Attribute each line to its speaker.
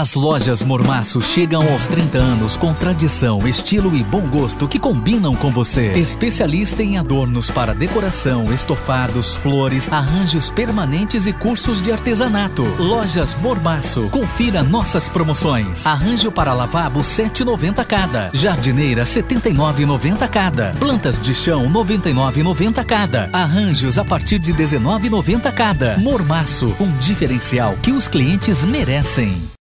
Speaker 1: As lojas Mormaço chegam aos 30 anos com tradição, estilo e bom gosto que combinam com você. Especialista em adornos para decoração, estofados, flores, arranjos permanentes e cursos de artesanato. Lojas Mormaço. Confira nossas promoções. Arranjo para lavabo 7,90 cada. Jardineira 79,90 cada. Plantas de chão 99,90 cada. Arranjos a partir de 19,90 cada. Mormaço, um diferencial que os clientes merecem.